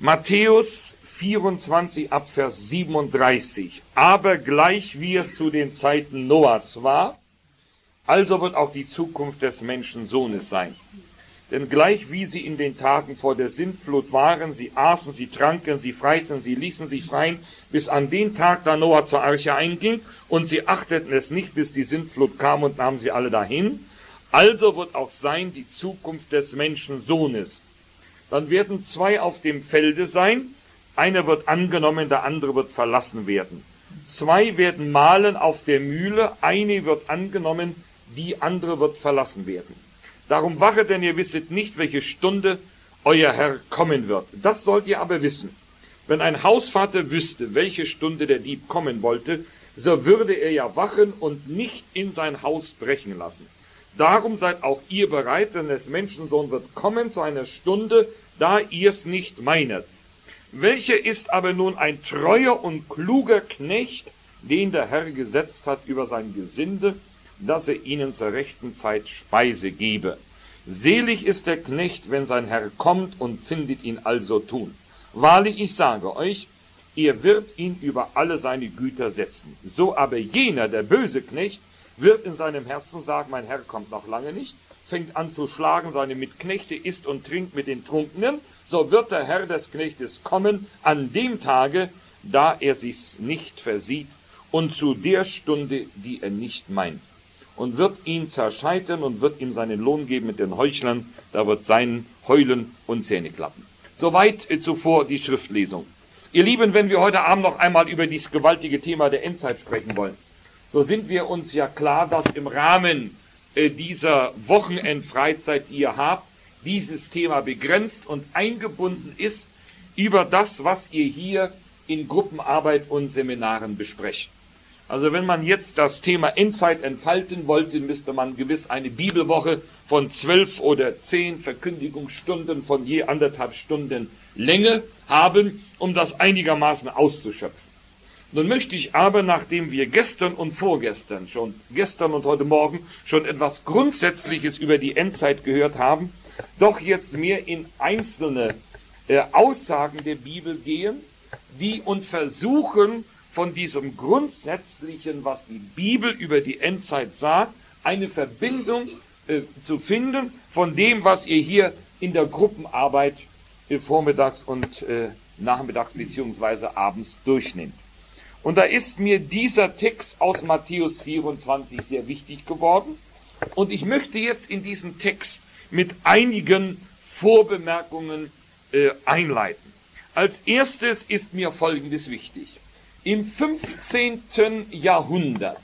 Matthäus 24 Abvers 37. Aber gleich wie es zu den Zeiten Noahs war, also wird auch die Zukunft des Menschensohnes sein. Denn gleich wie sie in den Tagen vor der Sintflut waren, sie aßen, sie tranken, sie freiten, sie ließen sich freien, bis an den Tag, da Noah zur Arche einging, und sie achteten es nicht, bis die Sintflut kam und nahmen sie alle dahin. Also wird auch sein die Zukunft des Menschensohnes dann werden zwei auf dem Felde sein, einer wird angenommen, der andere wird verlassen werden. Zwei werden mahlen auf der Mühle, eine wird angenommen, die andere wird verlassen werden. Darum wache, denn ihr wisset nicht, welche Stunde euer Herr kommen wird. Das sollt ihr aber wissen. Wenn ein Hausvater wüsste, welche Stunde der Dieb kommen wollte, so würde er ja wachen und nicht in sein Haus brechen lassen. Darum seid auch ihr bereit, denn des Menschensohn wird kommen zu einer Stunde, da ihr's nicht meinet. Welcher ist aber nun ein treuer und kluger Knecht, den der Herr gesetzt hat über sein Gesinde, dass er ihnen zur rechten Zeit Speise gebe. Selig ist der Knecht, wenn sein Herr kommt und findet ihn also tun. Wahrlich, ich sage euch, er wird ihn über alle seine Güter setzen. So aber jener, der böse Knecht, wird in seinem Herzen sagen, mein Herr kommt noch lange nicht, fängt an zu schlagen seine Mitknechte, isst und trinkt mit den Trunkenen, so wird der Herr des Knechtes kommen an dem Tage, da er sich's nicht versieht und zu der Stunde, die er nicht meint, und wird ihn zerscheitern und wird ihm seinen Lohn geben mit den Heuchlern, da wird sein Heulen und Zähne klappen. Soweit zuvor die Schriftlesung. Ihr Lieben, wenn wir heute Abend noch einmal über dieses gewaltige Thema der Endzeit sprechen wollen, so sind wir uns ja klar, dass im Rahmen äh, dieser Wochenendfreizeit, die ihr habt, dieses Thema begrenzt und eingebunden ist über das, was ihr hier in Gruppenarbeit und Seminaren besprecht. Also wenn man jetzt das Thema Endzeit entfalten wollte, müsste man gewiss eine Bibelwoche von zwölf oder zehn Verkündigungsstunden von je anderthalb Stunden Länge haben, um das einigermaßen auszuschöpfen. Nun möchte ich aber, nachdem wir gestern und vorgestern schon, gestern und heute Morgen schon etwas Grundsätzliches über die Endzeit gehört haben, doch jetzt mehr in einzelne äh, Aussagen der Bibel gehen, die und versuchen, von diesem Grundsätzlichen, was die Bibel über die Endzeit sagt, eine Verbindung äh, zu finden von dem, was ihr hier in der Gruppenarbeit äh, vormittags und äh, nachmittags beziehungsweise abends durchnimmt. Und da ist mir dieser Text aus Matthäus 24 sehr wichtig geworden. Und ich möchte jetzt in diesen Text mit einigen Vorbemerkungen äh, einleiten. Als erstes ist mir Folgendes wichtig. Im 15. Jahrhundert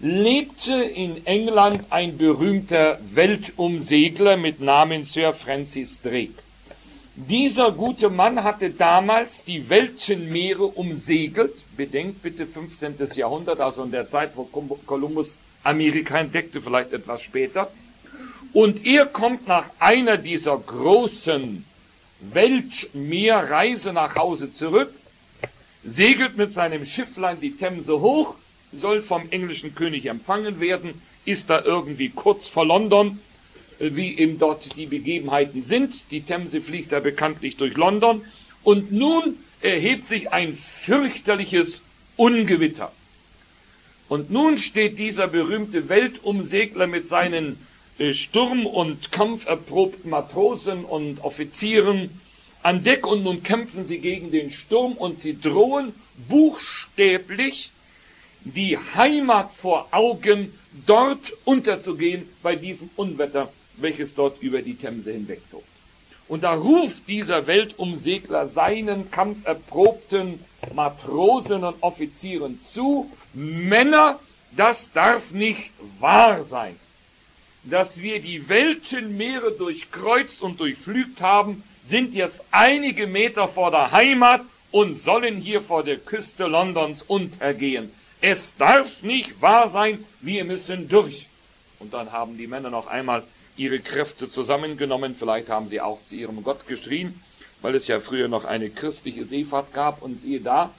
lebte in England ein berühmter Weltumsegler mit Namen Sir Francis Drake. Dieser gute Mann hatte damals die Weltenmeere umsegelt. Bedenkt bitte 15. Jahrhundert, also in der Zeit, wo Kolumbus Amerika entdeckte, vielleicht etwas später. Und er kommt nach einer dieser großen Weltmeerreise nach Hause zurück, segelt mit seinem Schifflein die Themse hoch, soll vom englischen König empfangen werden, ist da irgendwie kurz vor London, wie eben dort die Begebenheiten sind. Die Themse fließt ja bekanntlich durch London. Und nun erhebt sich ein fürchterliches Ungewitter. Und nun steht dieser berühmte Weltumsegler mit seinen äh, sturm- und kampferprobten Matrosen und Offizieren an Deck und nun kämpfen sie gegen den Sturm und sie drohen buchstäblich die Heimat vor Augen dort unterzugehen bei diesem Unwetter welches dort über die Themse hinwegtobt. Und da ruft dieser Weltumsegler seinen kampferprobten Matrosen und Offizieren zu, Männer, das darf nicht wahr sein, dass wir die Weltenmeere durchkreuzt und durchflügt haben, sind jetzt einige Meter vor der Heimat und sollen hier vor der Küste Londons untergehen. Es darf nicht wahr sein, wir müssen durch. Und dann haben die Männer noch einmal ihre Kräfte zusammengenommen. Vielleicht haben sie auch zu ihrem Gott geschrien, weil es ja früher noch eine christliche Seefahrt gab. Und siehe da,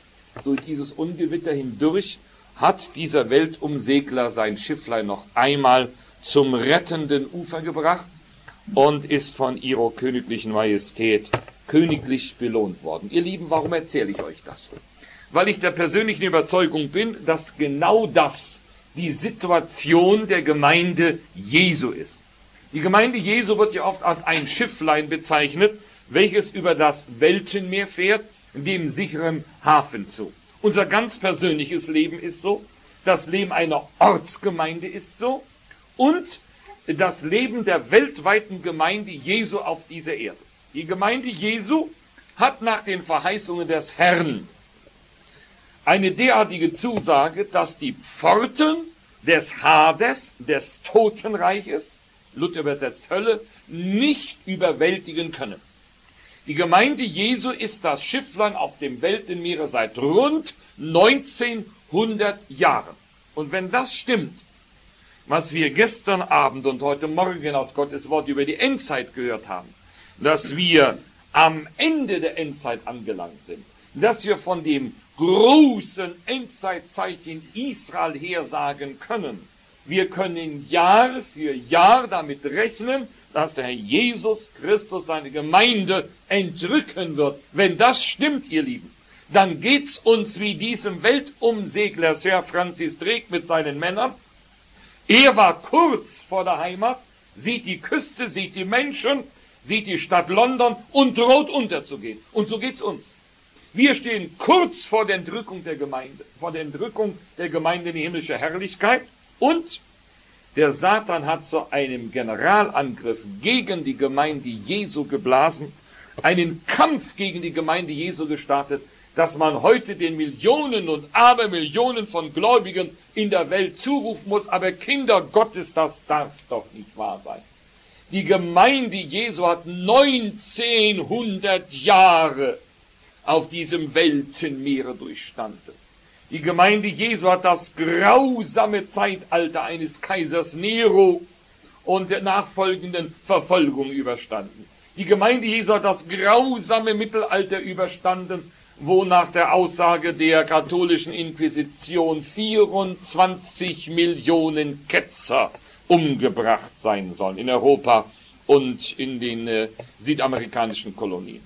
durch dieses Ungewitter hindurch hat dieser Weltumsegler sein Schifflein noch einmal zum rettenden Ufer gebracht und ist von ihrer königlichen Majestät königlich belohnt worden. Ihr Lieben, warum erzähle ich euch das? Weil ich der persönlichen Überzeugung bin, dass genau das die Situation der Gemeinde Jesu ist. Die Gemeinde Jesu wird ja oft als ein Schifflein bezeichnet, welches über das Weltenmeer fährt, dem sicheren Hafen zu. Unser ganz persönliches Leben ist so, das Leben einer Ortsgemeinde ist so und das Leben der weltweiten Gemeinde Jesu auf dieser Erde. Die Gemeinde Jesu hat nach den Verheißungen des Herrn eine derartige Zusage, dass die Pforten des Hades, des Totenreiches, Luther übersetzt Hölle, nicht überwältigen können. Die Gemeinde Jesu ist das Schifflein auf dem Weltenmeere seit rund 1900 Jahren. Und wenn das stimmt, was wir gestern Abend und heute Morgen aus Gottes Wort über die Endzeit gehört haben, dass wir am Ende der Endzeit angelangt sind, dass wir von dem großen Endzeitzeichen Israel her sagen können. Wir können Jahr für Jahr damit rechnen, dass der Herr Jesus Christus seine Gemeinde entrücken wird. Wenn das stimmt, ihr Lieben, dann geht's uns wie diesem Weltumsegler Sir Francis Drake mit seinen Männern. Er war kurz vor der Heimat, sieht die Küste, sieht die Menschen, sieht die Stadt London und droht unterzugehen. Und so geht's uns. Wir stehen kurz vor der Entrückung der Gemeinde, vor der Entrückung der Gemeinde in die himmlische Herrlichkeit und der Satan hat zu einem Generalangriff gegen die Gemeinde Jesu geblasen, einen Kampf gegen die Gemeinde Jesu gestartet, dass man heute den Millionen und Abermillionen von Gläubigen in der Welt zurufen muss, aber Kinder Gottes, das darf doch nicht wahr sein. Die Gemeinde Jesu hat 1900 Jahre auf diesem Weltenmeere durchstanden. Die Gemeinde Jesu hat das grausame Zeitalter eines Kaisers Nero und der nachfolgenden Verfolgung überstanden. Die Gemeinde Jesu hat das grausame Mittelalter überstanden, wo nach der Aussage der katholischen Inquisition 24 Millionen Ketzer umgebracht sein sollen in Europa und in den äh, südamerikanischen Kolonien.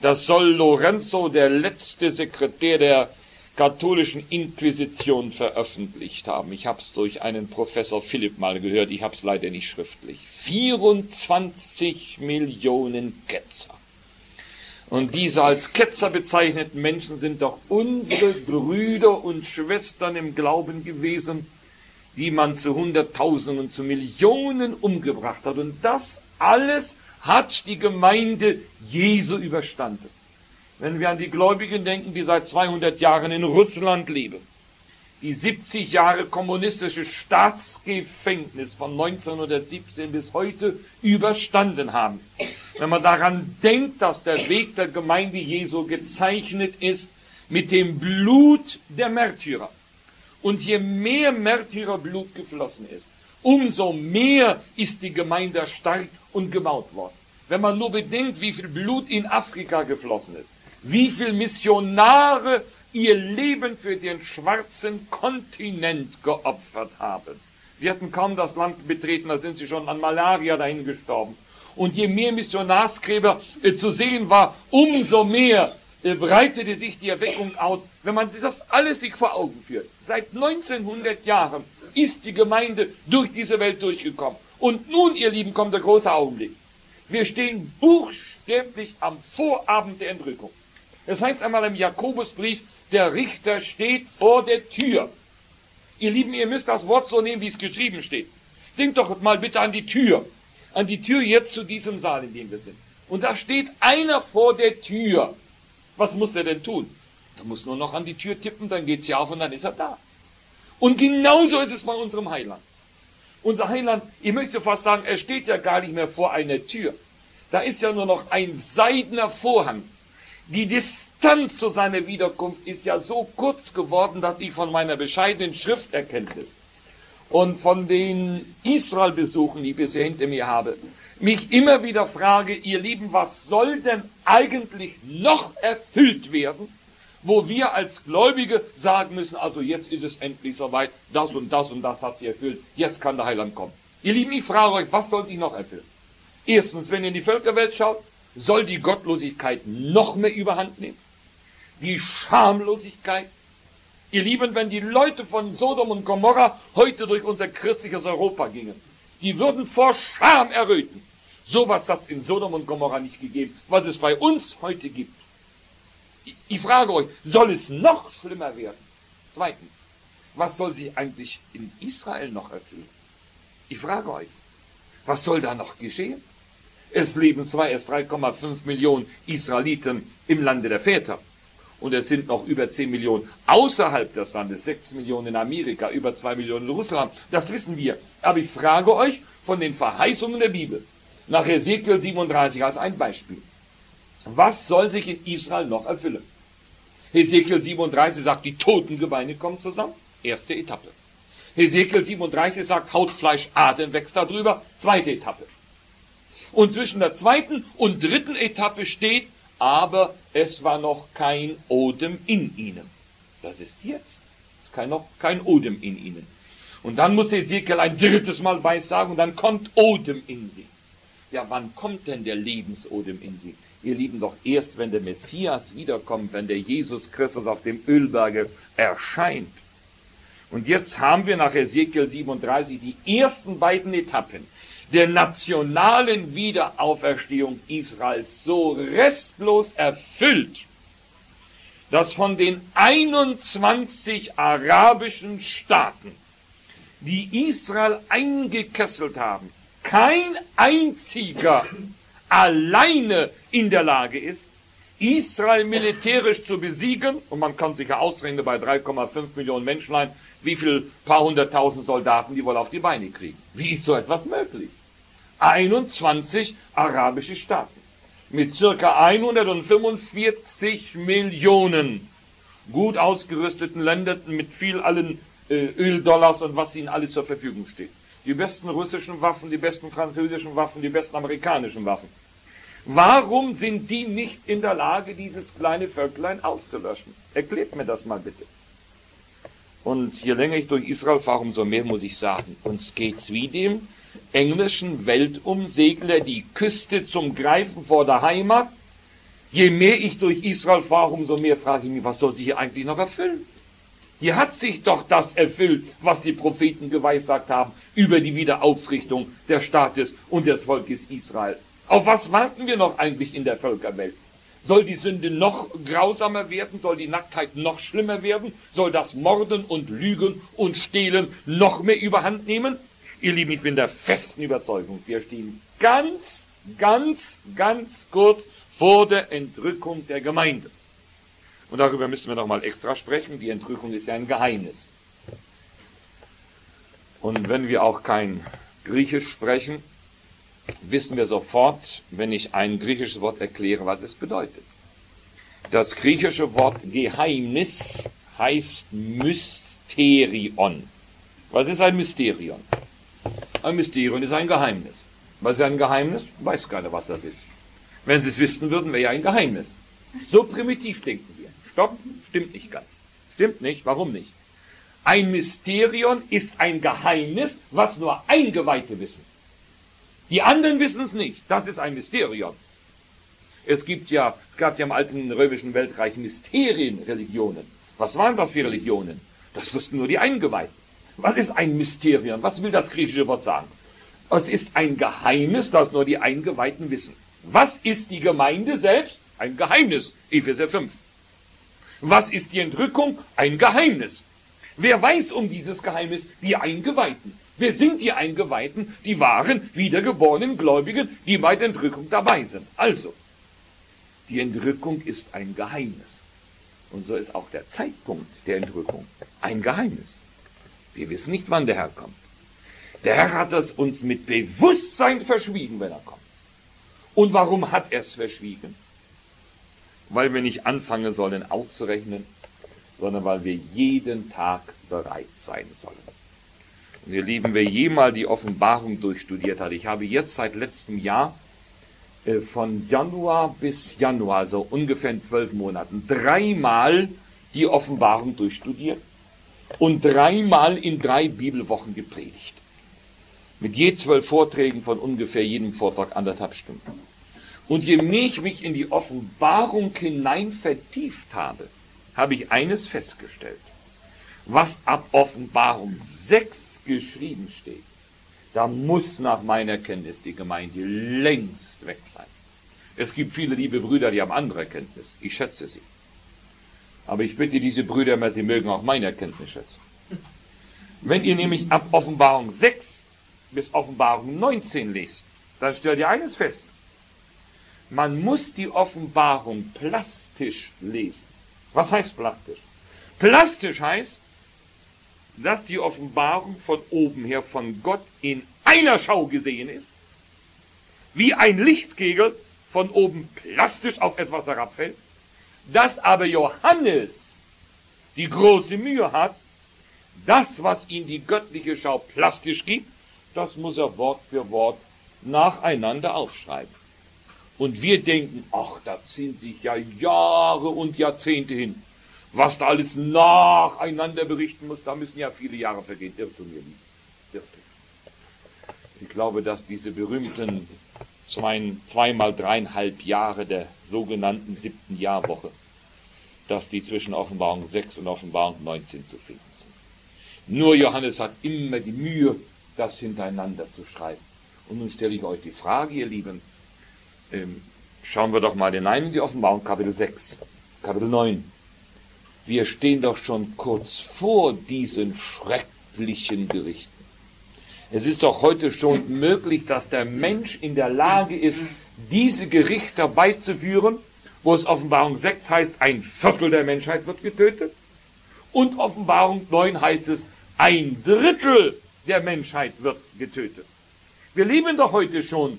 Das soll Lorenzo, der letzte Sekretär der katholischen Inquisition veröffentlicht haben. Ich habe es durch einen Professor Philipp mal gehört, ich habe es leider nicht schriftlich. 24 Millionen Ketzer. Und diese als Ketzer bezeichneten Menschen sind doch unsere Brüder und Schwestern im Glauben gewesen, die man zu Hunderttausenden und zu Millionen umgebracht hat. Und das alles hat die Gemeinde Jesu überstanden. Wenn wir an die Gläubigen denken, die seit 200 Jahren in Russland leben, die 70 Jahre kommunistische Staatsgefängnis von 1917 bis heute überstanden haben. Wenn man daran denkt, dass der Weg der Gemeinde Jesu gezeichnet ist mit dem Blut der Märtyrer. Und je mehr Märtyrerblut geflossen ist, umso mehr ist die Gemeinde stark und gebaut worden. Wenn man nur bedenkt, wie viel Blut in Afrika geflossen ist, wie viele Missionare ihr Leben für den schwarzen Kontinent geopfert haben. Sie hatten kaum das Land betreten, da sind sie schon an Malaria dahin gestorben. Und je mehr Missionarsgräber äh, zu sehen war, umso mehr äh, breitete sich die Erweckung aus. Wenn man das alles sich vor Augen führt. Seit 1900 Jahren ist die Gemeinde durch diese Welt durchgekommen. Und nun, ihr Lieben, kommt der große Augenblick. Wir stehen buchstäblich am Vorabend der Entrückung. Das heißt einmal im Jakobusbrief, der Richter steht vor der Tür. Ihr Lieben, ihr müsst das Wort so nehmen, wie es geschrieben steht. Denkt doch mal bitte an die Tür. An die Tür jetzt zu diesem Saal, in dem wir sind. Und da steht einer vor der Tür. Was muss er denn tun? Er muss nur noch an die Tür tippen, dann geht sie auf und dann ist er da. Und genauso ist es bei unserem Heiland. Unser Heiland, ich möchte fast sagen, er steht ja gar nicht mehr vor einer Tür. Da ist ja nur noch ein seidener Vorhang. Die Distanz zu seiner Wiederkunft ist ja so kurz geworden, dass ich von meiner bescheidenen Schrifterkenntnis und von den Israel-Besuchen, die ich bisher hinter mir habe, mich immer wieder frage, ihr Lieben, was soll denn eigentlich noch erfüllt werden, wo wir als Gläubige sagen müssen, also jetzt ist es endlich soweit, das und das und das hat sie erfüllt, jetzt kann der Heiland kommen. Ihr Lieben, ich frage euch, was soll sich noch erfüllen? Erstens, wenn ihr in die Völkerwelt schaut, soll die Gottlosigkeit noch mehr überhand nehmen? Die Schamlosigkeit? Ihr Lieben, wenn die Leute von Sodom und Gomorra heute durch unser christliches Europa gingen, die würden vor Scham erröten. Sowas hat es in Sodom und Gomorra nicht gegeben, was es bei uns heute gibt. Ich frage euch, soll es noch schlimmer werden? Zweitens, was soll sich eigentlich in Israel noch erfüllen? Ich frage euch, was soll da noch geschehen? Es leben zwar erst 3,5 Millionen Israeliten im Lande der Väter und es sind noch über 10 Millionen außerhalb des Landes, 6 Millionen in Amerika, über 2 Millionen in Russland, das wissen wir. Aber ich frage euch von den Verheißungen der Bibel, nach Ezekiel 37 als ein Beispiel, was soll sich in Israel noch erfüllen? Ezekiel 37 sagt, die toten Gebeine kommen zusammen, erste Etappe. Ezekiel 37 sagt, Hautfleisch, Atem wächst darüber, zweite Etappe. Und zwischen der zweiten und dritten Etappe steht, aber es war noch kein Odem in ihnen. Das ist jetzt. Es ist kein, noch kein Odem in ihnen. Und dann muss Ezekiel ein drittes Mal weissagen und dann kommt Odem in sie. Ja, wann kommt denn der Lebensodem in sie? Ihr Lieben, doch erst, wenn der Messias wiederkommt, wenn der Jesus Christus auf dem Ölberge erscheint. Und jetzt haben wir nach Ezekiel 37 die ersten beiden Etappen der nationalen Wiederauferstehung Israels so restlos erfüllt, dass von den 21 arabischen Staaten, die Israel eingekesselt haben, kein einziger alleine in der Lage ist, Israel militärisch zu besiegen, und man kann sich ja ausrechnen bei 3,5 Millionen Menschlein, wie viel paar hunderttausend Soldaten die wohl auf die Beine kriegen. Wie ist so etwas möglich? 21 arabische Staaten mit circa 145 Millionen gut ausgerüsteten Ländern mit viel allen äh, Öldollars und was ihnen alles zur Verfügung steht. Die besten russischen Waffen, die besten französischen Waffen, die besten amerikanischen Waffen. Warum sind die nicht in der Lage, dieses kleine Völklein auszulöschen? Erklärt mir das mal bitte. Und je länger ich durch Israel fahre, umso mehr muss ich sagen, uns geht's wie dem, englischen Weltumsegler die Küste zum Greifen vor der Heimat. Je mehr ich durch Israel fahre, umso mehr frage ich mich, was soll sich hier eigentlich noch erfüllen? Hier hat sich doch das erfüllt, was die Propheten geweissagt haben über die Wiederaufrichtung des Staates und des Volkes Israel. Auf was warten wir noch eigentlich in der Völkerwelt? Soll die Sünde noch grausamer werden? Soll die Nacktheit noch schlimmer werden? Soll das Morden und Lügen und Stehlen noch mehr überhand nehmen? Ihr Lieben, ich bin der festen Überzeugung, wir stehen ganz, ganz, ganz kurz vor der Entrückung der Gemeinde. Und darüber müssen wir noch mal extra sprechen. Die Entrückung ist ja ein Geheimnis. Und wenn wir auch kein Griechisch sprechen, wissen wir sofort, wenn ich ein griechisches Wort erkläre, was es bedeutet. Das griechische Wort Geheimnis heißt Mysterion. Was ist ein Mysterion? Ein Mysterium ist ein Geheimnis. Was ist ein Geheimnis? Weiß keiner, was das ist. Wenn Sie es wissen würden, wäre ja ein Geheimnis. So primitiv denken wir. Stopp, stimmt nicht ganz. Stimmt nicht, warum nicht? Ein Mysterium ist ein Geheimnis, was nur Eingeweihte wissen. Die anderen wissen es nicht. Das ist ein Mysterium. Es gibt ja, es gab ja im alten römischen Weltreich Mysterienreligionen. Was waren das für Religionen? Das wussten nur die Eingeweihten. Was ist ein Mysterium? Was will das griechische Wort sagen? Es ist ein Geheimnis, das nur die Eingeweihten wissen. Was ist die Gemeinde selbst? Ein Geheimnis. Epheser 5. Was ist die Entrückung? Ein Geheimnis. Wer weiß um dieses Geheimnis? Die Eingeweihten. Wer sind die Eingeweihten? Die wahren, wiedergeborenen Gläubigen, die bei der Entrückung dabei sind. Also, die Entrückung ist ein Geheimnis. Und so ist auch der Zeitpunkt der Entrückung ein Geheimnis. Wir wissen nicht, wann der Herr kommt. Der Herr hat es uns mit Bewusstsein verschwiegen, wenn er kommt. Und warum hat er es verschwiegen? Weil wir nicht anfangen sollen auszurechnen, sondern weil wir jeden Tag bereit sein sollen. Und ihr Lieben, wer jemals die Offenbarung durchstudiert hat, ich habe jetzt seit letztem Jahr äh, von Januar bis Januar, also ungefähr in zwölf Monaten, dreimal die Offenbarung durchstudiert und dreimal in drei Bibelwochen gepredigt. Mit je zwölf Vorträgen von ungefähr jedem Vortrag anderthalb Stunden. Und je mehr ich mich in die Offenbarung hinein vertieft habe, habe ich eines festgestellt. Was ab Offenbarung 6 geschrieben steht, da muss nach meiner Kenntnis die Gemeinde längst weg sein. Es gibt viele liebe Brüder, die haben andere Kenntnis. Ich schätze sie. Aber ich bitte diese Brüder immer, sie mögen auch meine Erkenntnis schätzen. Wenn ihr nämlich ab Offenbarung 6 bis Offenbarung 19 lest, dann stellt ihr eines fest. Man muss die Offenbarung plastisch lesen. Was heißt plastisch? Plastisch heißt, dass die Offenbarung von oben her von Gott in einer Schau gesehen ist, wie ein Lichtkegel von oben plastisch auf etwas herabfällt, dass aber Johannes die große Mühe hat, das, was ihm die göttliche Schau plastisch gibt, das muss er Wort für Wort nacheinander aufschreiben. Und wir denken, ach, da ziehen sich ja Jahre und Jahrzehnte hin. Was da alles nacheinander berichten muss, da müssen ja viele Jahre vergehen. Irrtum, ihr Lieben. Irrtum. Ich glaube, dass diese berühmten zwei, zweimal dreieinhalb Jahre der sogenannten siebten Jahrwoche, dass die zwischen Offenbarung 6 und Offenbarung 19 zu finden sind. Nur Johannes hat immer die Mühe, das hintereinander zu schreiben. Und nun stelle ich euch die Frage, ihr Lieben, schauen wir doch mal hinein in die Offenbarung, Kapitel 6, Kapitel 9. Wir stehen doch schon kurz vor diesen schrecklichen Gerichten. Es ist doch heute schon möglich, dass der Mensch in der Lage ist, diese Gerichte beizuführen, wo es Offenbarung 6 heißt, ein Viertel der Menschheit wird getötet. Und Offenbarung 9 heißt es, ein Drittel der Menschheit wird getötet. Wir leben doch heute schon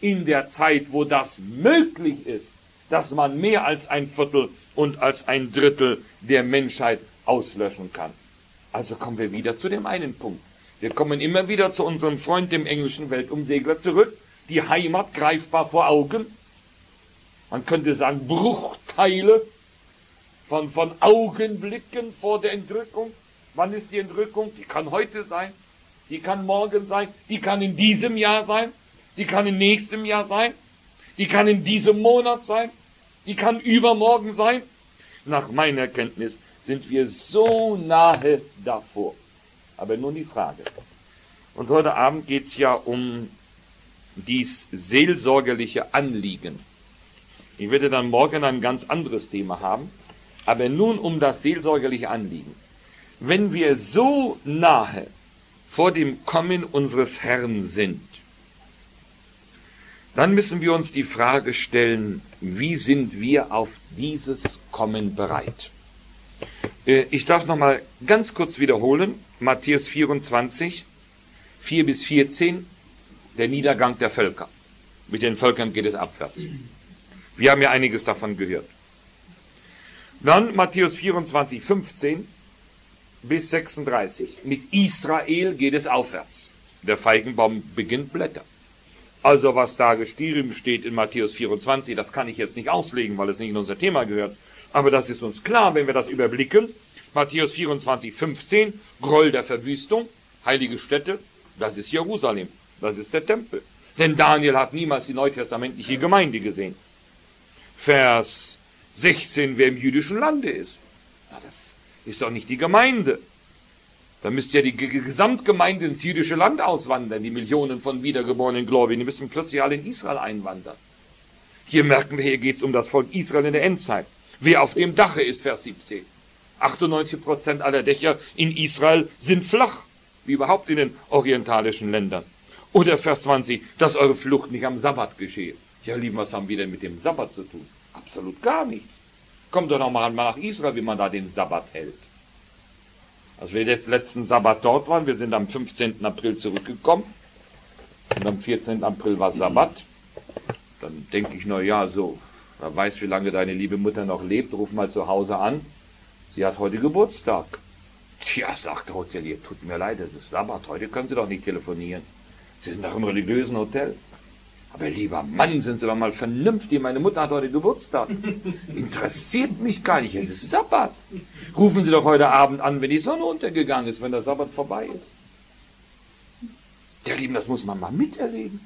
in der Zeit, wo das möglich ist, dass man mehr als ein Viertel und als ein Drittel der Menschheit auslöschen kann. Also kommen wir wieder zu dem einen Punkt. Wir kommen immer wieder zu unserem Freund, dem englischen Weltumsegler, zurück. Die Heimat greifbar vor Augen. Man könnte sagen, Bruchteile von, von Augenblicken vor der Entrückung. Wann ist die Entrückung? Die kann heute sein, die kann morgen sein, die kann in diesem Jahr sein, die kann im nächsten Jahr sein, die kann in diesem Monat sein, die kann übermorgen sein. Nach meiner Kenntnis sind wir so nahe davor. Aber nun die Frage. Und heute Abend geht es ja um dies seelsorgerliche Anliegen. Ich werde dann morgen ein ganz anderes Thema haben, aber nun um das seelsorgerliche Anliegen. Wenn wir so nahe vor dem Kommen unseres Herrn sind, dann müssen wir uns die Frage stellen, wie sind wir auf dieses Kommen bereit? Äh, ich darf noch mal ganz kurz wiederholen, Matthäus 24, 4 bis 14, der Niedergang der Völker. Mit den Völkern geht es abwärts. Wir haben ja einiges davon gehört. Dann Matthäus 24, 15 bis 36. Mit Israel geht es aufwärts. Der Feigenbaum beginnt Blätter. Also was da geschrieben steht in Matthäus 24, das kann ich jetzt nicht auslegen, weil es nicht in unser Thema gehört. Aber das ist uns klar, wenn wir das überblicken. Matthäus 24, 15, Groll der Verwüstung, heilige Stätte, das ist Jerusalem, das ist der Tempel. Denn Daniel hat niemals die neutestamentliche Gemeinde gesehen. Vers 16, wer im jüdischen Lande ist. Na, das ist doch nicht die Gemeinde. Da müsste ja die Gesamtgemeinde ins jüdische Land auswandern, die Millionen von wiedergeborenen Gläubigen, die müssen plötzlich alle in Israel einwandern. Hier merken wir, hier geht es um das Volk Israel in der Endzeit. Wer auf dem Dache ist, Vers 17. 98 Prozent aller Dächer in Israel sind flach, wie überhaupt in den orientalischen Ländern. Oder Vers 20, dass eure Flucht nicht am Sabbat geschehe. Ja, lieben, was haben wir denn mit dem Sabbat zu tun? Absolut gar nichts. Kommt doch noch mal nach Israel, wie man da den Sabbat hält. Als wir jetzt letzten Sabbat dort waren, wir sind am 15. April zurückgekommen und am 14. April war Sabbat, dann denke ich, na ja, so, wer weiß, wie lange deine liebe Mutter noch lebt, ruf mal zu Hause an. Sie hat heute Geburtstag. Tja, sagt der Hotelier, tut mir leid, es ist Sabbat, heute können Sie doch nicht telefonieren. Sie sind doch im religiösen Hotel. Aber lieber Mann, sind Sie doch mal vernünftig, meine Mutter hat heute Geburtstag. Interessiert mich gar nicht, es ist Sabbat. Rufen Sie doch heute Abend an, wenn die Sonne untergegangen ist, wenn der Sabbat vorbei ist. Der Lieben, das muss man mal miterleben.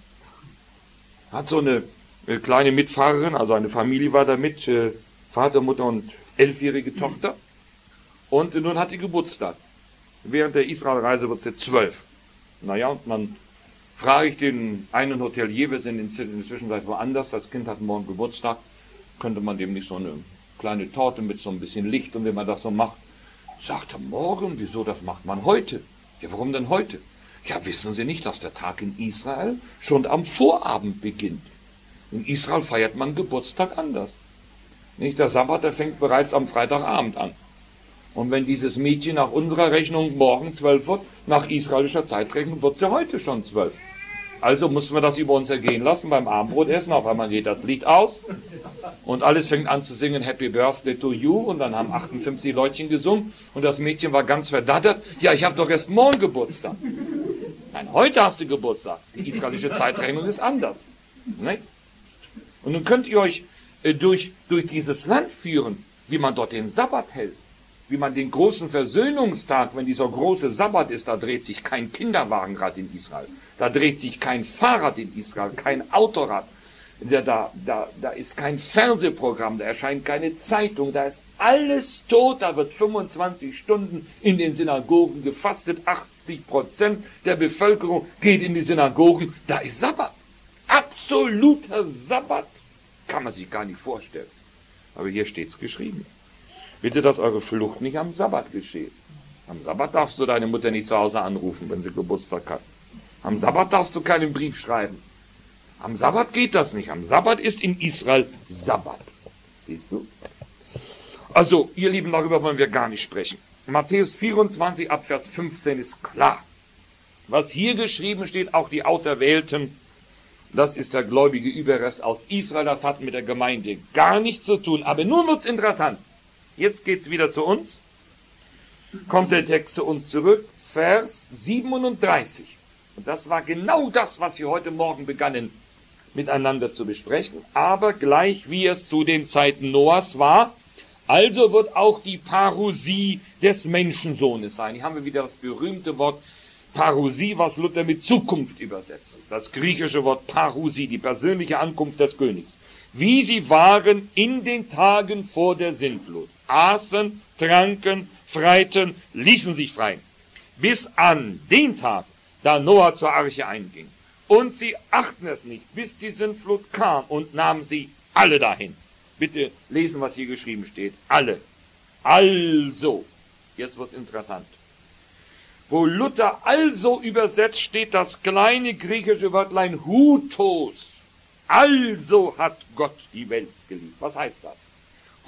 Hat so eine Eine kleine Mitfahrerin, also eine Familie war da mit, äh, Vater, Mutter und elfjährige Tochter. Und nun hat die Geburtstag. Während der Israelreise wird sie zwölf. Naja, und man frage ich den einen Hotelier, wir sind in der Zwischenzeit woanders, das Kind hat morgen Geburtstag, könnte man dem nicht so eine kleine Torte mit so ein bisschen Licht und wenn man das so macht, sagt er morgen, wieso, das macht man heute. Ja, warum denn heute? Ja, wissen Sie nicht, dass der Tag in Israel schon am Vorabend beginnt? In Israel feiert man Geburtstag anders. Nicht, der Sabbat, der fängt bereits am Freitagabend an. Und wenn dieses Mädchen nach unserer Rechnung morgen zwölf wird, nach israelischer Zeitrechnung wird sie heute schon zwölf. Also mussten wir das über uns ergehen lassen beim Abendbrotessen. Auf einmal geht das Lied aus und alles fängt an zu singen Happy Birthday to you und dann haben 58 Leutchen gesungen und das Mädchen war ganz verdattert. Ja, ich habe doch erst morgen Geburtstag. Nein, heute hast du Geburtstag. Die israelische Zeitrechnung ist anders. Ne? Und nun könnt ihr euch äh, durch, durch dieses Land führen, wie man dort den Sabbat hält wie man den großen Versöhnungstag, wenn dieser große Sabbat ist, da dreht sich kein Kinderwagenrad in Israel, da dreht sich kein Fahrrad in Israel, kein Autorad, da, da, da, da ist kein Fernsehprogramm, da erscheint keine Zeitung, da ist alles tot, da wird 25 Stunden in den Synagogen gefastet, 80 Prozent der Bevölkerung geht in die Synagogen, da ist Sabbat. Absoluter Sabbat. Kann man sich gar nicht vorstellen. Aber hier steht's geschrieben. Bitte, dass eure Flucht nicht am Sabbat geschieht. Am Sabbat darfst du deine Mutter nicht zu Hause anrufen, wenn sie Geburtstag hat. Am Sabbat darfst du keinen Brief schreiben. Am Sabbat geht das nicht. Am Sabbat ist in Israel Sabbat. Siehst du? Also, ihr Lieben, darüber wollen wir gar nicht sprechen. Matthäus 24 Abvers 15 ist klar. Was hier geschrieben steht, auch die Auserwählten, das ist der gläubige Überrest aus Israel, das hat mit der Gemeinde gar nichts zu tun. Aber nun wird's interessant. Jetzt geht's wieder zu uns. Kommt der Text zu uns zurück. Vers 37. Und das war genau das, was wir heute Morgen begannen miteinander zu besprechen. Aber gleich wie es zu den Zeiten Noahs war, also wird auch die Parousie des Menschensohnes sein. Hier haben wir wieder das berühmte Wort Parousie, was Luther mit Zukunft übersetzt. Das griechische Wort Parousie, die persönliche Ankunft des Königs. Wie sie waren in den Tagen vor der Sintflut aßen, tranken, freiten, ließen sich frei. Bis an den Tag, da Noah zur Arche einging. Und sie achten es nicht, bis die Sintflut kam und nahmen sie alle dahin. Bitte lesen, was hier geschrieben steht. Alle. Also, jetzt wird interessant. Wo Luther also übersetzt, steht das kleine griechische Wörtlein Hutos. Also hat Gott die Welt geliebt. Was heißt das?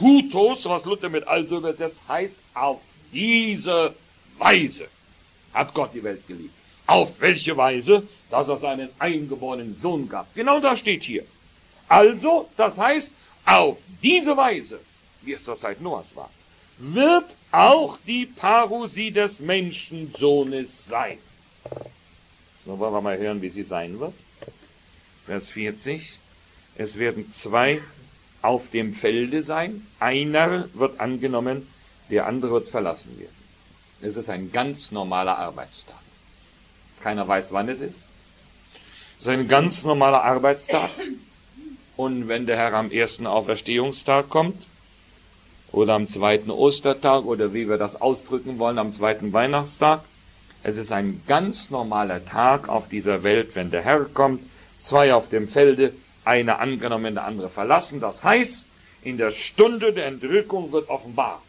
Hutos, was Luther mit also übersetzt, heißt auf diese Weise hat Gott die Welt geliebt. Auf welche Weise? Dass er seinen eingeborenen Sohn gab. Genau das steht hier. Also, das heißt, auf diese Weise, wie es das seit Noahs war, wird auch die Parousie des Menschensohnes sein. Nun wollen wir mal hören, wie sie sein wird. Vers 40. Es werden zwei auf dem Felde sein. Einer wird angenommen, der andere wird verlassen werden. Es ist ein ganz normaler Arbeitstag. Keiner weiß, wann es ist. Es ist ein ganz normaler Arbeitstag. Und wenn der Herr am ersten Auferstehungstag kommt, oder am zweiten Ostertag, oder wie wir das ausdrücken wollen, am zweiten Weihnachtstag, es ist ein ganz normaler Tag auf dieser Welt, wenn der Herr kommt, zwei auf dem Felde, einer angenommen, der andere verlassen. Das heißt, in der Stunde der Entrückung wird offenbar,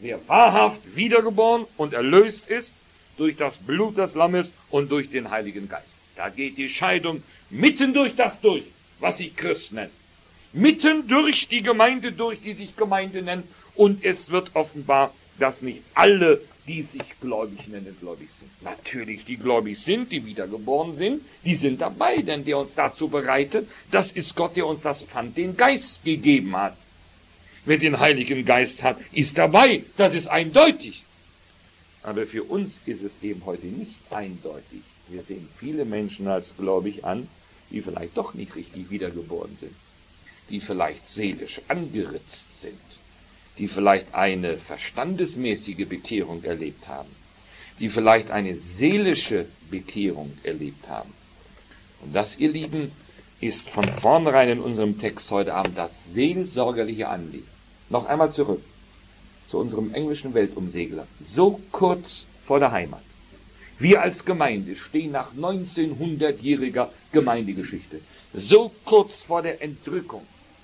wer wahrhaft wiedergeboren und erlöst ist durch das Blut des Lammes und durch den Heiligen Geist. Da geht die Scheidung mitten durch das durch, was sich Christ nennt. Mitten durch die Gemeinde durch, die sich Gemeinde nennt. Und es wird offenbar, dass nicht alle die sich gläubig nennen, gläubig sind. Natürlich, die gläubig sind, die wiedergeboren sind, die sind dabei, denn der uns dazu bereitet, das ist Gott, der uns das Pfand, den Geist gegeben hat. Wer den Heiligen Geist hat, ist dabei, das ist eindeutig. Aber für uns ist es eben heute nicht eindeutig. Wir sehen viele Menschen als gläubig an, die vielleicht doch nicht richtig wiedergeboren sind, die vielleicht seelisch angeritzt sind, die vielleicht eine verstandesmäßige Bekehrung erlebt haben, die vielleicht eine seelische Bekehrung erlebt haben. Und das, ihr Lieben, ist von vornherein in unserem Text heute Abend das seelsorgerliche Anliegen. Noch einmal zurück zu unserem englischen Weltumsegler. So kurz vor der Heimat. Wir als Gemeinde stehen nach 1900-jähriger Gemeindegeschichte so kurz vor der Entrückung.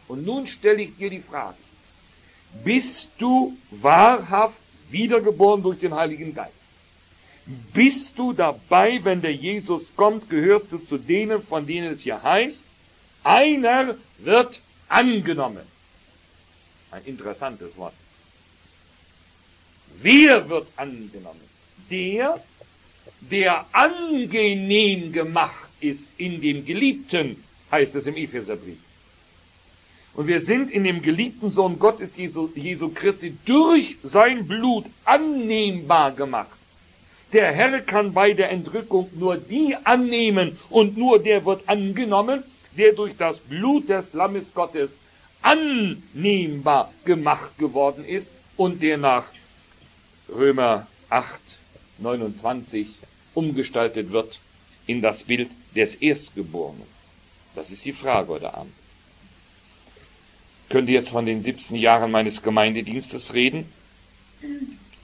Und nun stelle ich dir die Frage, bist du wahrhaft wiedergeboren durch den Heiligen Geist? Bist du dabei, wenn der Jesus kommt, gehörst du zu denen, von denen es hier heißt, einer wird angenommen. Ein interessantes Wort. Wer wird angenommen? Der, der angenehm gemacht ist in dem Geliebten, heißt es im Epheserbrief. Und wir sind in dem geliebten Sohn Gottes, Jesu, Jesu Christi, durch sein Blut annehmbar gemacht. Der Herr kann bei der Entrückung nur die annehmen und nur der wird angenommen, der durch das Blut des Lammes Gottes annehmbar gemacht geworden ist und der nach Römer 8, 29 umgestaltet wird in das Bild des Erstgeborenen. Das ist die Frage heute Abend. Ich könnte jetzt von den 17 Jahren meines Gemeindedienstes reden.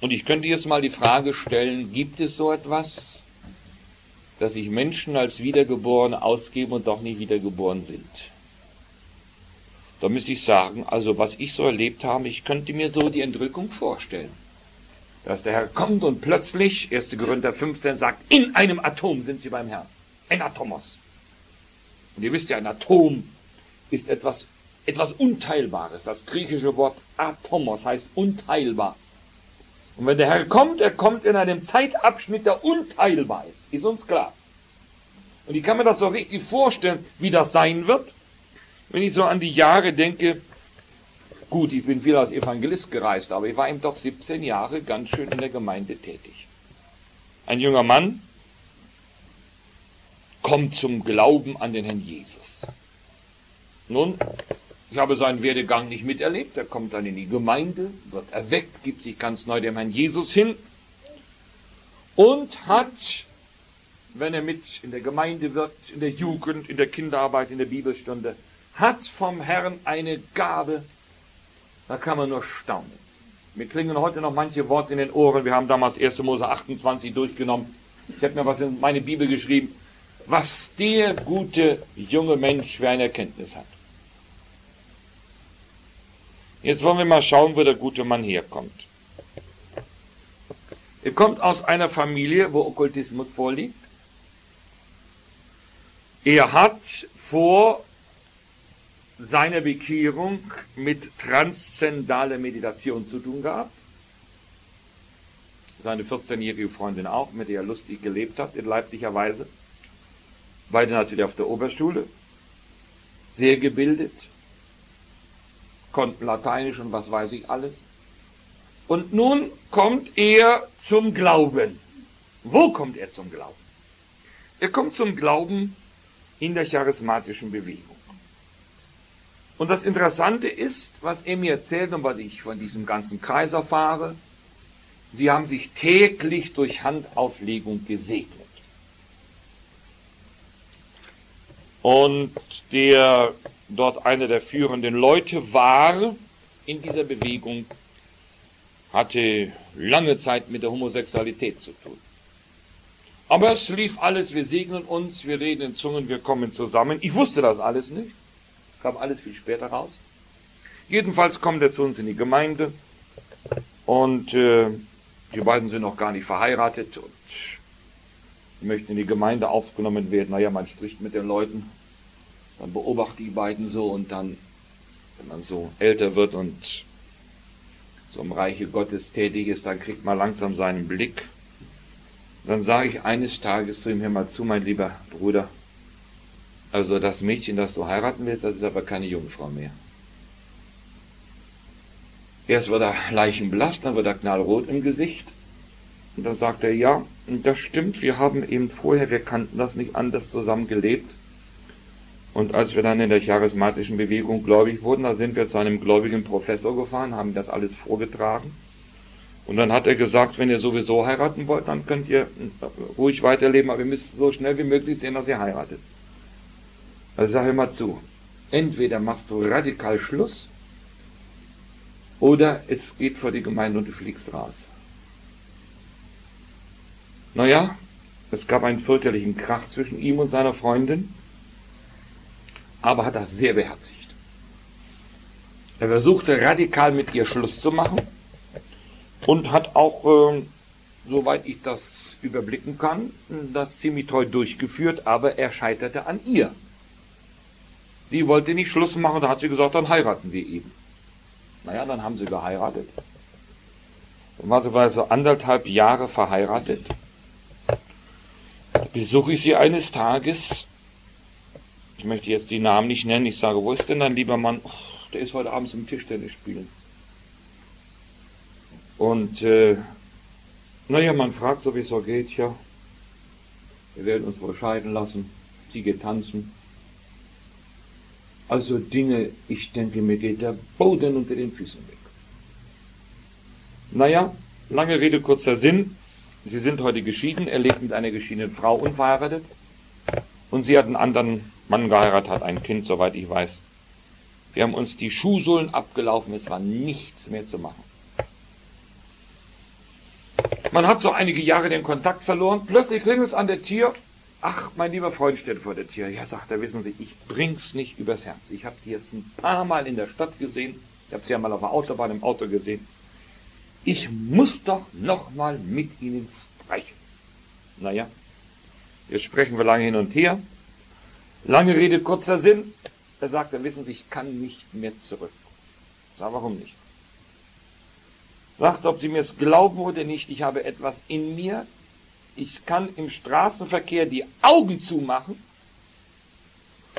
Und ich könnte jetzt mal die Frage stellen, gibt es so etwas, dass sich Menschen als Wiedergeborene ausgeben und doch nicht wiedergeboren sind? Da müsste ich sagen, also was ich so erlebt habe, ich könnte mir so die Entrückung vorstellen. Dass der Herr kommt und plötzlich, 1. Korinther 15 sagt, in einem Atom sind sie beim Herrn. Ein Atomos. Und ihr wisst ja, ein Atom ist etwas, etwas Unteilbares. Das griechische Wort Atomos heißt unteilbar. Und wenn der Herr kommt, er kommt in einem Zeitabschnitt, der unteilbar ist. Ist uns klar. Und ich kann mir das so richtig vorstellen, wie das sein wird. Wenn ich so an die Jahre denke, gut, ich bin viel als Evangelist gereist, aber ich war eben doch 17 Jahre ganz schön in der Gemeinde tätig. Ein junger Mann, kommt zum Glauben an den Herrn Jesus. Nun, ich habe seinen Werdegang nicht miterlebt. Er kommt dann in die Gemeinde, wird erweckt, gibt sich ganz neu dem Herrn Jesus hin und hat, wenn er mit in der Gemeinde wirkt, in der Jugend, in der Kinderarbeit, in der Bibelstunde, hat vom Herrn eine Gabe, da kann man nur staunen. Mir klingen heute noch manche Worte in den Ohren. Wir haben damals 1. Mose 28 durchgenommen. Ich habe mir was in meine Bibel geschrieben was der gute junge Mensch für eine Erkenntnis hat. Jetzt wollen wir mal schauen, wo der gute Mann herkommt. Er kommt aus einer Familie, wo Okkultismus vorliegt. Er hat vor seiner Bekehrung mit transzendaler Meditation zu tun gehabt. Seine 14-jährige Freundin auch, mit der er lustig gelebt hat, in leiblicher Weise. Beide natürlich auf der Oberschule, sehr gebildet, konnten Lateinisch und was weiß ich alles. Und nun kommt er zum Glauben. Wo kommt er zum Glauben? Er kommt zum Glauben in der charismatischen Bewegung. Und das Interessante ist, was er mir erzählt und was ich von diesem ganzen Kreis erfahre, sie haben sich täglich durch Handauflegung gesegnet. und der dort einer der führenden Leute war in dieser Bewegung, hatte lange Zeit mit der Homosexualität zu tun. Aber es lief alles, wir segnen uns, wir reden in Zungen, wir kommen zusammen. Ich wusste das alles nicht, kam alles viel später raus. Jedenfalls kommt er zu uns in die Gemeinde und äh, die beiden sind noch gar nicht verheiratet und möchten in die Gemeinde aufgenommen werden. Naja, man spricht mit den Leuten, man beobachtet die beiden so und dann, wenn man so älter wird und so im Reiche Gottes tätig ist, dann kriegt man langsam seinen Blick. Dann sage ich eines Tages zu ihm, hör mal zu, mein lieber Bruder, also das Mädchen, das du heiraten willst, das ist aber keine Jungfrau mehr. Erst wird er leichenblass, dann wird er knallrot im Gesicht. Und dann sagt er, ja, das stimmt, wir haben eben vorher, wir kannten das nicht anders zusammen gelebt. Und als wir dann in der charismatischen Bewegung gläubig wurden, da sind wir zu einem gläubigen Professor gefahren, haben das alles vorgetragen. Und dann hat er gesagt, wenn ihr sowieso heiraten wollt, dann könnt ihr ruhig weiterleben, aber ihr müsst so schnell wie möglich sehen, dass ihr heiratet. Also sag immer zu, entweder machst du radikal Schluss oder es geht vor die Gemeinde und du fliegst raus. Naja, es gab einen fürchterlichen Krach zwischen ihm und seiner Freundin, aber hat das sehr beherzigt. Er versuchte radikal mit ihr Schluss zu machen und hat auch, äh, soweit ich das überblicken kann, das ziemlich toll durchgeführt, aber er scheiterte an ihr. Sie wollte nicht Schluss machen, da hat sie gesagt, dann heiraten wir eben. Naja, dann haben sie geheiratet. Dann war sie so anderthalb Jahre verheiratet. Besuche ich sie eines Tages. Ich möchte jetzt die Namen nicht nennen. Ich sage, wo ist denn dein lieber Mann? Oh, der ist heute Abend zum Tischtennis spielen. Und, äh, naja, man fragt so, wie es so geht, ja. Wir werden uns wohl scheiden lassen. Sie geht tanzen. Also Dinge, ich denke, mir geht der Boden unter den Füßen weg. Naja, lange Rede, kurzer Sinn. Sie sind heute geschieden, er lebt mit einer geschiedenen Frau unverheiratet. Und sie hat einen anderen Mann geheiratet, hat ein Kind, soweit ich weiß. Wir haben uns die Schuhsohlen abgelaufen, es war nichts mehr zu machen. Man hat so einige Jahre den Kontakt verloren, plötzlich klingelt es an der Tür, Ach, mein lieber Freund steht vor der Tür. Ja, sagt er, wissen Sie, ich bring's nicht übers Herz. Ich habe Sie jetzt ein paar Mal in der Stadt gesehen. Ich habe Sie ja mal auf der Autobahn im Auto gesehen. Ich muss doch noch mal mit Ihnen sprechen. Naja, jetzt sprechen wir lange hin und her. Lange Rede, kurzer Sinn. Er sagte, wissen Sie, ich kann nicht mehr zurück. Sag, warum nicht? Sagt, ob Sie mir es glauben oder nicht, ich habe etwas in mir, ich kann im Straßenverkehr die Augen zumachen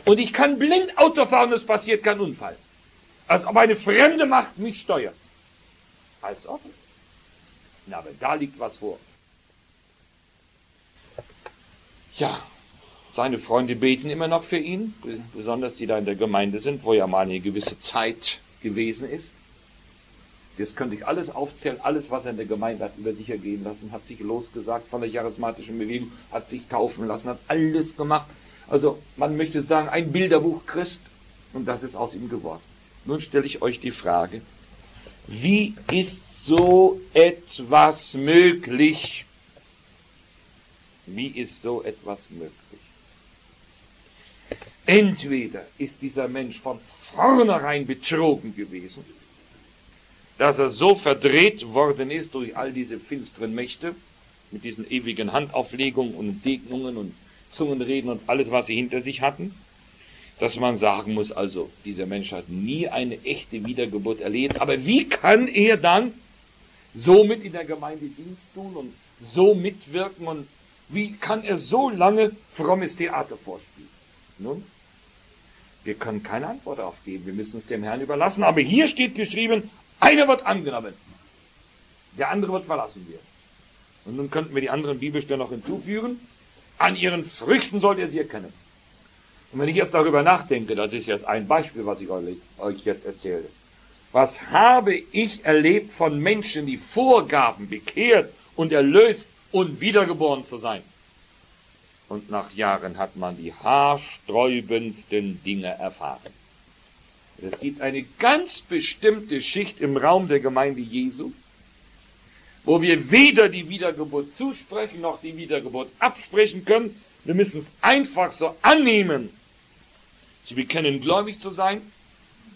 und ich kann blind Auto fahren, es passiert kein Unfall. Als ob eine fremde Macht mich steuert. Als ob. Na, aber da liegt was vor. Ja, seine Freunde beten immer noch für ihn, besonders die da in der Gemeinde sind, wo ja mal eine gewisse Zeit gewesen ist. Das könnte ich alles aufzählen, alles, was er in der Gemeinde hat über sich ergehen lassen, hat sich losgesagt von der charismatischen Bewegung, hat sich taufen lassen, hat alles gemacht. Also man möchte sagen, ein Bilderbuch Christ und das ist aus ihm geworden. Nun stelle ich euch die Frage, wie ist so etwas möglich? Wie ist so etwas möglich? Entweder ist dieser Mensch von vornherein betrogen gewesen, dass er so verdreht worden ist durch all diese finsteren Mächte, mit diesen ewigen Handauflegungen und Segnungen und Zungenreden und alles, was sie hinter sich hatten, dass man sagen muss, also dieser Mensch hat nie eine echte Wiedergeburt erlebt, aber wie kann er dann so mit in der Gemeinde Dienst tun und so mitwirken und wie kann er so lange frommes Theater vorspielen? Nun, wir können keine Antwort darauf geben, wir müssen es dem Herrn überlassen, aber hier steht geschrieben, einer wird angenommen, der andere wird verlassen werden. Und nun könnten wir die anderen Bibelstellen noch hinzufügen. An ihren Früchten sollt ihr sie erkennen. Und wenn ich jetzt darüber nachdenke, das ist jetzt ein Beispiel, was ich euch jetzt erzähle. Was habe ich erlebt von Menschen, die vorgaben, bekehrt und erlöst und wiedergeboren zu sein? Und nach Jahren hat man die haarsträubendsten Dinge erfahren. Es gibt eine ganz bestimmte Schicht im Raum der Gemeinde Jesu, wo wir weder die Wiedergeburt zusprechen noch die Wiedergeburt absprechen können. Wir müssen es einfach so annehmen. Sie bekennen gläubig zu sein,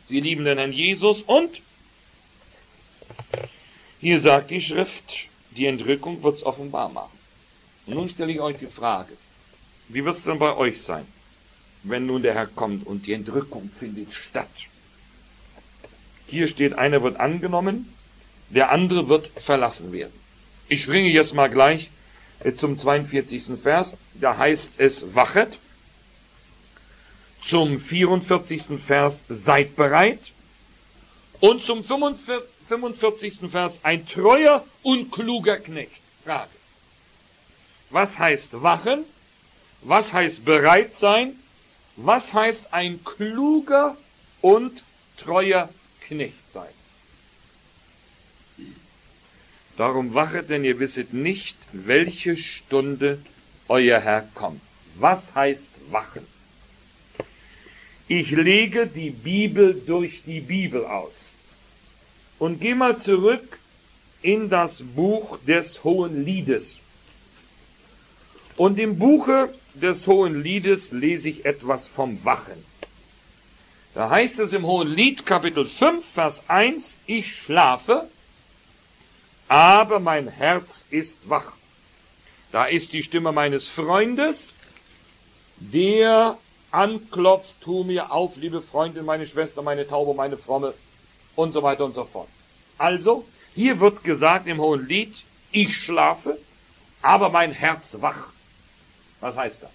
sie lieben den Herrn Jesus und hier sagt die Schrift, die Entrückung wird es offenbar machen. Und nun stelle ich euch die Frage, wie wird es denn bei euch sein, wenn nun der Herr kommt und die Entrückung findet statt? Hier steht, einer wird angenommen, der andere wird verlassen werden. Ich springe jetzt mal gleich äh, zum 42. Vers, da heißt es, wachet. Zum 44. Vers, seid bereit. Und zum 45. Vers, ein treuer und kluger Knecht. Frage. Was heißt wachen? Was heißt bereit sein? Was heißt ein kluger und treuer Knecht sein. Darum wachet, denn ihr wisset nicht, welche Stunde euer Herr kommt. Was heißt wachen? Ich lege die Bibel durch die Bibel aus. Und geh mal zurück in das Buch des Hohen Liedes. Und im Buche des Hohen Liedes lese ich etwas vom Wachen. Da heißt es im Hohen Lied, Kapitel 5, Vers 1, ich schlafe, aber mein Herz ist wach. Da ist die Stimme meines Freundes, der anklopft, tu mir auf, liebe Freundin, meine Schwester, meine Taube, meine Fromme und so weiter und so fort. Also, hier wird gesagt im Hohen Lied, ich schlafe, aber mein Herz wach. Was heißt das?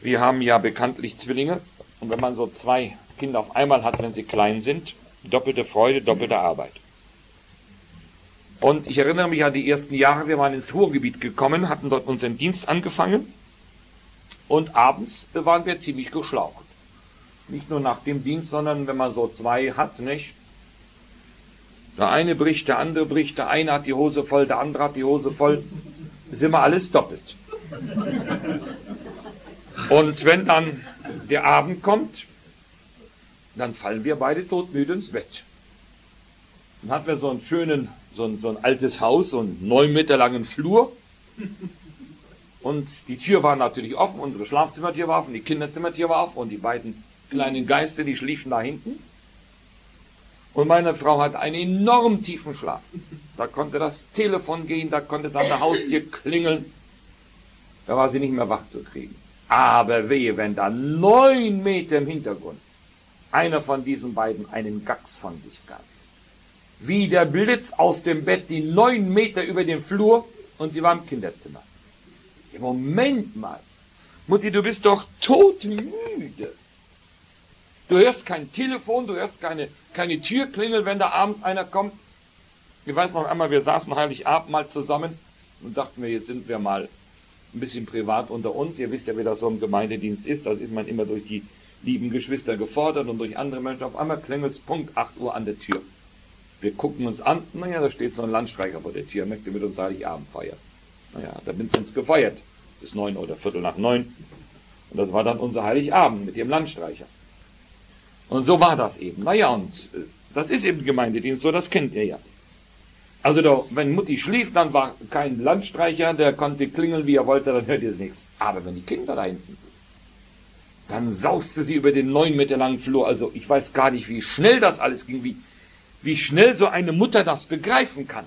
Wir haben ja bekanntlich Zwillinge und wenn man so zwei Kinder auf einmal hat, wenn sie klein sind, doppelte Freude, doppelte Arbeit. Und ich erinnere mich an die ersten Jahre, wir waren ins Ruhrgebiet gekommen, hatten dort unseren Dienst angefangen und abends waren wir ziemlich geschlaucht. Nicht nur nach dem Dienst, sondern wenn man so zwei hat, nicht? Der eine bricht, der andere bricht, der eine hat die Hose voll, der andere hat die Hose voll. Ist immer alles doppelt. Und wenn dann der Abend kommt, dann fallen wir beide todmüde ins Bett. Dann hatten wir so einen schönen, so ein, so ein altes Haus, so einen neun Meter langen Flur. Und die Tür war natürlich offen, unsere Schlafzimmertür war offen, die Kinderzimmertür war offen und die beiden kleinen Geister, die schliefen da hinten. Und meine Frau hat einen enorm tiefen Schlaf. Da konnte das Telefon gehen, da konnte es an der Haustür klingeln. Da war sie nicht mehr wach zu kriegen. Aber wehe, wenn da neun Meter im Hintergrund einer von diesen beiden einen Gax von sich gab. Wie der Blitz aus dem Bett, die neun Meter über den Flur und sie war im Kinderzimmer. Moment mal. Mutti, du bist doch todmüde. Du hörst kein Telefon, du hörst keine, keine Türklingel, wenn da abends einer kommt. Ich weiß noch einmal, wir saßen Heiligabend mal zusammen und dachten wir, jetzt sind wir mal ein bisschen privat unter uns. Ihr wisst ja, wie das so im Gemeindedienst ist. Da ist man immer durch die lieben Geschwister gefordert und durch andere Menschen. Auf einmal klingelt es Punkt 8 Uhr an der Tür. Wir gucken uns an, naja, da steht so ein Landstreicher vor der Tür, möchte mit uns Heiligabend feiern. Naja, da sind wir uns gefeiert. Bis neun oder Viertel nach neun. Und das war dann unser Heiligabend mit dem Landstreicher. Und so war das eben. Naja, und äh, das ist eben Gemeindedienst, so das kennt ihr ja. Also da, wenn Mutti schlief, dann war kein Landstreicher, der konnte klingeln, wie er wollte, dann hört ihr es nichts. Aber wenn die Kinder da hinten, dann sauste sie über den neun Meter langen Flur. Also ich weiß gar nicht, wie schnell das alles ging, wie, wie schnell so eine Mutter das begreifen kann.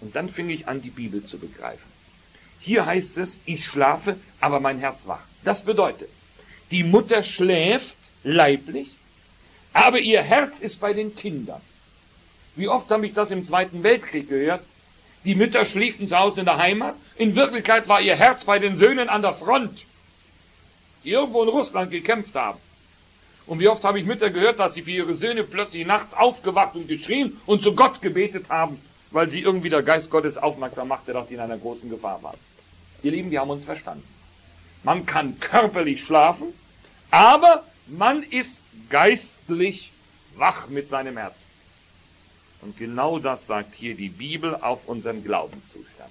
Und dann fing ich an, die Bibel zu begreifen. Hier heißt es, ich schlafe, aber mein Herz wacht. Das bedeutet, die Mutter schläft leiblich, aber ihr Herz ist bei den Kindern. Wie oft habe ich das im Zweiten Weltkrieg gehört? Die Mütter schliefen zu Hause in der Heimat. In Wirklichkeit war ihr Herz bei den Söhnen an der Front, die irgendwo in Russland gekämpft haben. Und wie oft habe ich Mütter gehört, dass sie für ihre Söhne plötzlich nachts aufgewacht und geschrien und zu Gott gebetet haben, weil sie irgendwie der Geist Gottes aufmerksam machte, dass sie in einer großen Gefahr waren. Ihr Lieben, die haben uns verstanden. Man kann körperlich schlafen, aber man ist geistlich wach mit seinem Herzen. Und genau das sagt hier die Bibel auf unseren Glaubenszustand.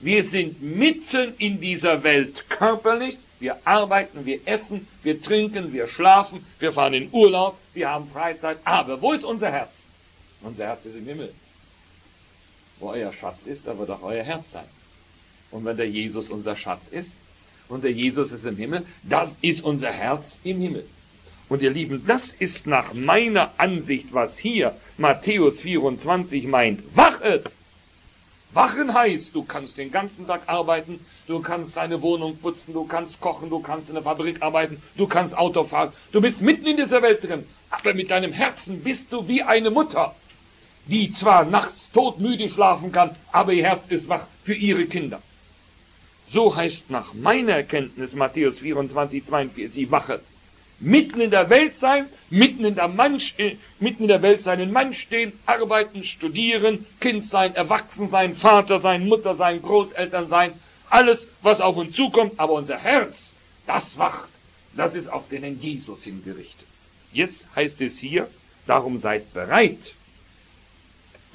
Wir sind mitten in dieser Welt körperlich. Wir arbeiten, wir essen, wir trinken, wir schlafen, wir fahren in Urlaub, wir haben Freizeit. Aber wo ist unser Herz? Unser Herz ist im Himmel. Wo euer Schatz ist, da wird auch euer Herz sein. Und wenn der Jesus unser Schatz ist und der Jesus ist im Himmel, das ist unser Herz im Himmel. Und ihr Lieben, das ist nach meiner Ansicht, was hier Matthäus 24 meint. Wachet! Wachen heißt, du kannst den ganzen Tag arbeiten, du kannst deine Wohnung putzen, du kannst kochen, du kannst in der Fabrik arbeiten, du kannst Auto fahren. Du bist mitten in dieser Welt drin, aber mit deinem Herzen bist du wie eine Mutter, die zwar nachts todmüde schlafen kann, aber ihr Herz ist wach für ihre Kinder. So heißt nach meiner Erkenntnis Matthäus 24, 42 Wache mitten in der Welt sein, mitten in der, Mann, äh, mitten in der Welt seinen Mann stehen, arbeiten, studieren, Kind sein, erwachsen sein, Vater sein, Mutter sein, Großeltern sein, alles, was auf uns zukommt, aber unser Herz, das wacht, das ist auf den Herrn Jesus hingerichtet. Jetzt heißt es hier, darum seid bereit.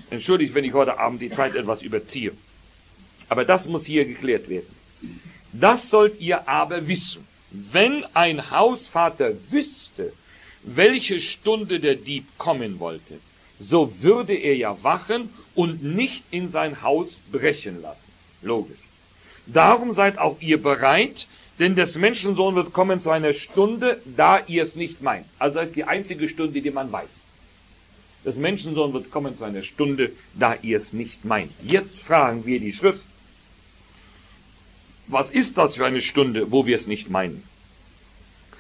Entschuldigt, wenn ich heute Abend die Zeit etwas überziehe. Aber das muss hier geklärt werden. Das sollt ihr aber wissen wenn ein Hausvater wüsste, welche Stunde der Dieb kommen wollte, so würde er ja wachen und nicht in sein Haus brechen lassen. Logisch. Darum seid auch ihr bereit, denn des Menschensohn wird kommen zu einer Stunde, da ihr es nicht meint. Also das ist die einzige Stunde, die man weiß. Des Menschensohn wird kommen zu einer Stunde, da ihr es nicht meint. Jetzt fragen wir die Schrift. Was ist das für eine Stunde, wo wir es nicht meinen?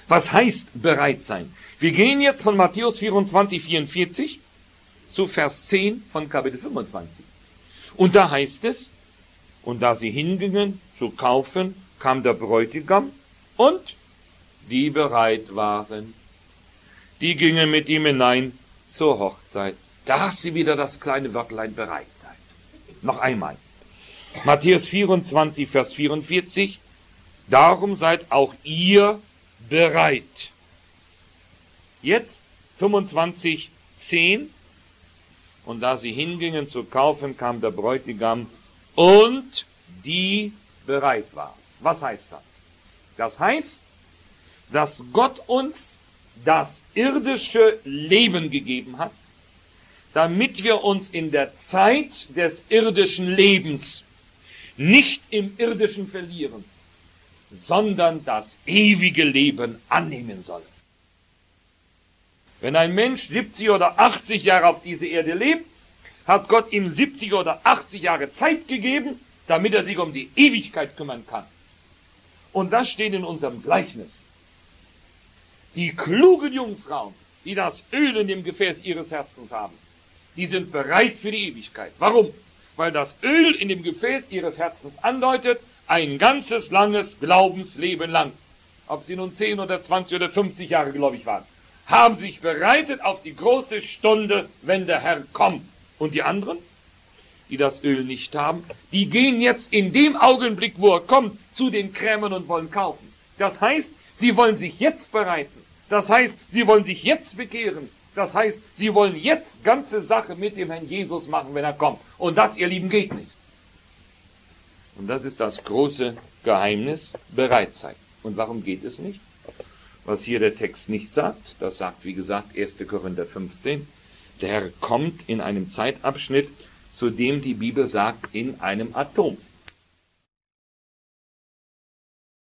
Was heißt bereit sein? Wir gehen jetzt von Matthäus 24, 44 zu Vers 10 von Kapitel 25. Und da heißt es, und da sie hingingen zu kaufen, kam der Bräutigam und die bereit waren. Die gingen mit ihm hinein zur Hochzeit. Da hast sie wieder das kleine Wörtlein bereit sein. Noch einmal. Matthäus 24, Vers 44. Darum seid auch ihr bereit. Jetzt 25, 10. Und da sie hingingen zu kaufen, kam der Bräutigam und die bereit war. Was heißt das? Das heißt, dass Gott uns das irdische Leben gegeben hat, damit wir uns in der Zeit des irdischen Lebens nicht im irdischen verlieren, sondern das ewige Leben annehmen sollen. Wenn ein Mensch 70 oder 80 Jahre auf dieser Erde lebt, hat Gott ihm 70 oder 80 Jahre Zeit gegeben, damit er sich um die Ewigkeit kümmern kann. Und das steht in unserem Gleichnis. Die klugen Jungfrauen, die das Öl in dem Gefäß ihres Herzens haben, die sind bereit für die Ewigkeit. Warum? Weil das Öl in dem Gefäß ihres Herzens andeutet, ein ganzes langes Glaubensleben lang, ob sie nun 10 oder 20 oder 50 Jahre gläubig waren, haben sich bereitet auf die große Stunde, wenn der Herr kommt. Und die anderen, die das Öl nicht haben, die gehen jetzt in dem Augenblick, wo er kommt, zu den Krämern und wollen kaufen. Das heißt, sie wollen sich jetzt bereiten. Das heißt, sie wollen sich jetzt bekehren. Das heißt, sie wollen jetzt ganze Sache mit dem Herrn Jesus machen, wenn er kommt. Und das, ihr Lieben, geht nicht. Und das ist das große Geheimnis, bereit sein. Und warum geht es nicht? Was hier der Text nicht sagt, das sagt, wie gesagt, 1. Korinther 15. Der Herr kommt in einem Zeitabschnitt, zu dem die Bibel sagt, in einem Atom.